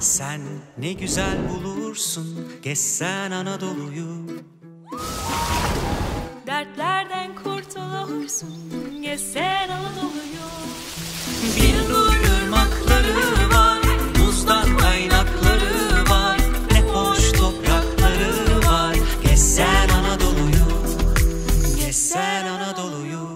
Sen ne güzel bulursun gezsen Anadolu'yu. Dertlerden kurtulursun gezsen Anadolu'yu. Bir nur ırmakları var buzdan kaynakları var. Ne hoş toprakları var gezsen Anadolu'yu. Gezsen Anadolu'yu.